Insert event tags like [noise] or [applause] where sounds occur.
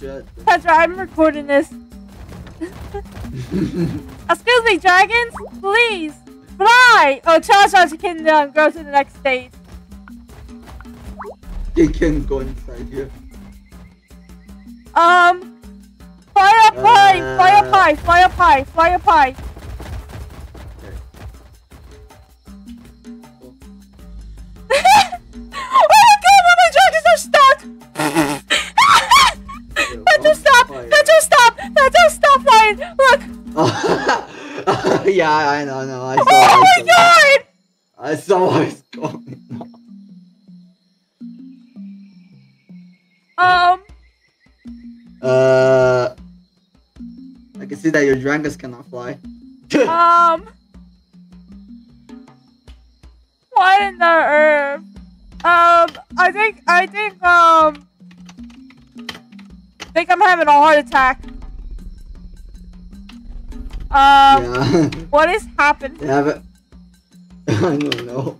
shit. Petra, I'm recording this. [laughs] Excuse me, dragons, please fly. Oh, Cha Cha can um, go to the next stage. They can go inside here. Um, fly up high, fly up Uh. high, fly up high, fly up stop! Petro, stop flying! Look! Oh, [laughs] yeah, I know, I know. I saw. Oh I my saw. god! I saw what's going on. Um, Uh, I can see that your dragons cannot fly. [laughs] um. What in the earth? Um, I think, I think, um. I think I'm having a heart attack. Um, yeah. [laughs] what is happening? they have it. [laughs] I don't know.